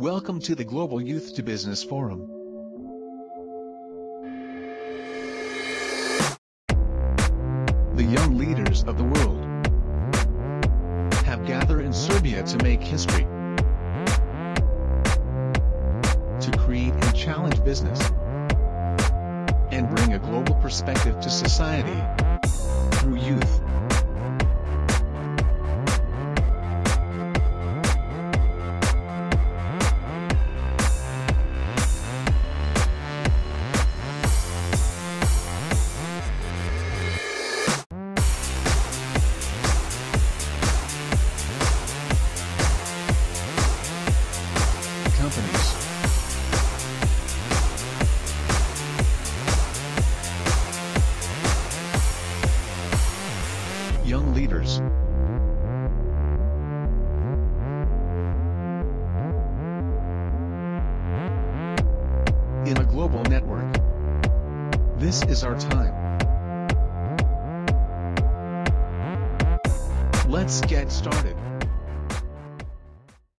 Welcome to the Global Youth to Business Forum. The young leaders of the world have gathered in Serbia to make history, to create and challenge business, and bring a global perspective to society through youth. Young leaders. In a global network. This is our time. Let's get started.